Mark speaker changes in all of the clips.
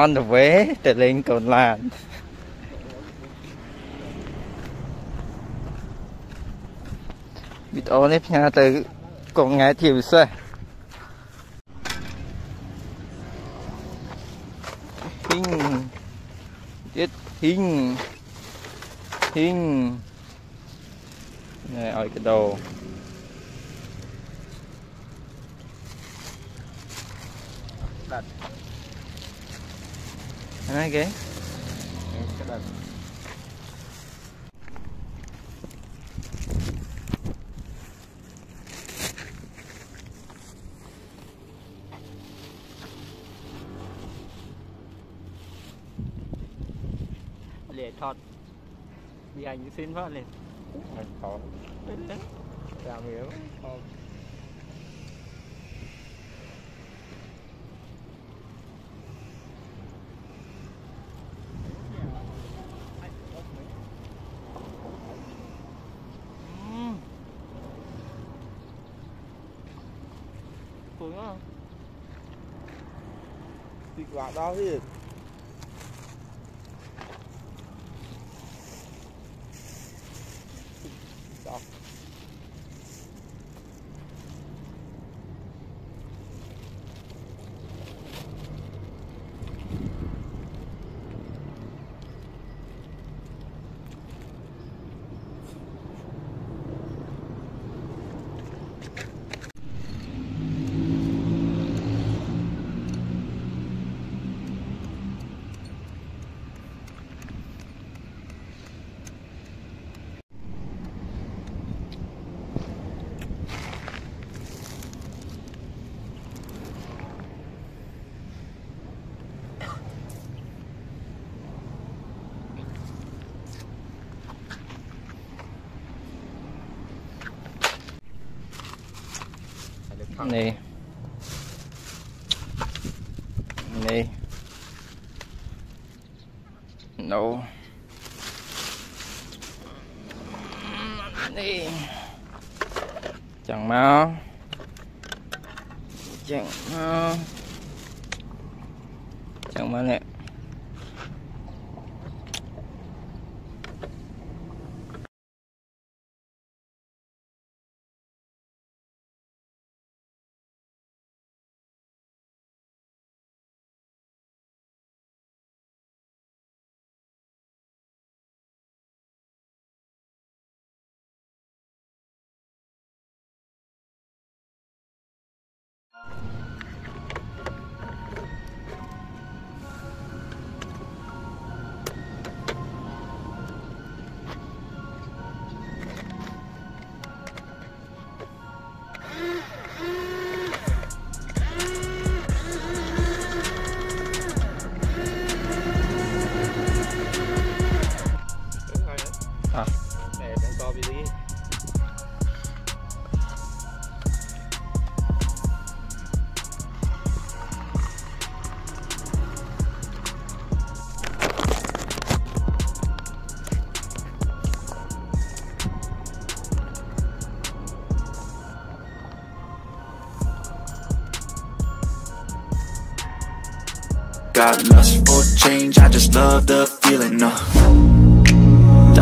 Speaker 1: on the way ទៅលេងកូនឡានវីដេអូនេះផ្ញើទៅកងថ្ងៃជាពិសេសហ៊ីងទៀតហ៊ីងហ៊ីងណែឲ្យកដោ hai ghế để thật bị ảnh xin phát lên.
Speaker 2: Anh Làm
Speaker 1: hiểu
Speaker 2: đi vào đó thì
Speaker 1: này. Này. No nè chẳng mau chẳng mau chẳng mau nè
Speaker 2: đấy
Speaker 1: À.
Speaker 2: Nè, đang co
Speaker 3: Got lust for change, I just love the feeling, no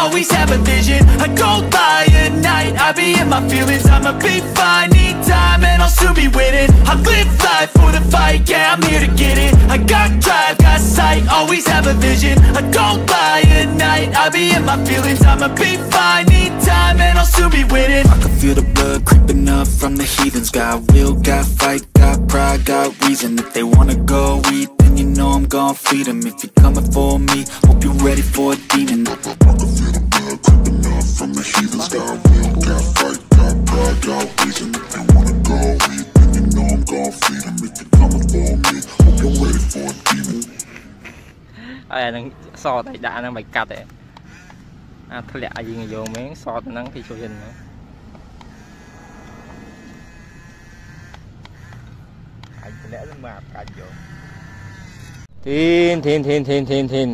Speaker 4: always have a vision. I go by at night, I be in my feelings. I'ma be fine, need time, and I'll soon be winning. I live life for the fight, yeah, I'm here to get it. I got drive, got sight, always have a vision. I don't lie at night, I be in my feelings. I'ma be fine, need time and I'll soon be winning.
Speaker 3: I can feel the blood creeping up from the heathens. Got will, got fight, got pride, got reason. If they wanna go eat, then you know I'm gon' feed 'em. If you're coming for me, hope you're ready for a demon
Speaker 1: ហើយអានឹងសតឲ្យដាក់ហ្នឹងមិនកាត់ទេអាធ្លាក់ឲ្យយើងយកមែនសតហ្នឹងទីជួយហ្នឹង
Speaker 2: anh lẽ nhưng mà cả vô
Speaker 1: ធីនធីនធីនធីនធីនធីន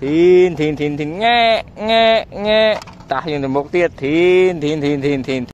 Speaker 1: ធីនធីនធីនធីនង៉ែង៉ែង៉ែតាស់យើងទៅមុខទៀតធីនធីនធីនធីនធីន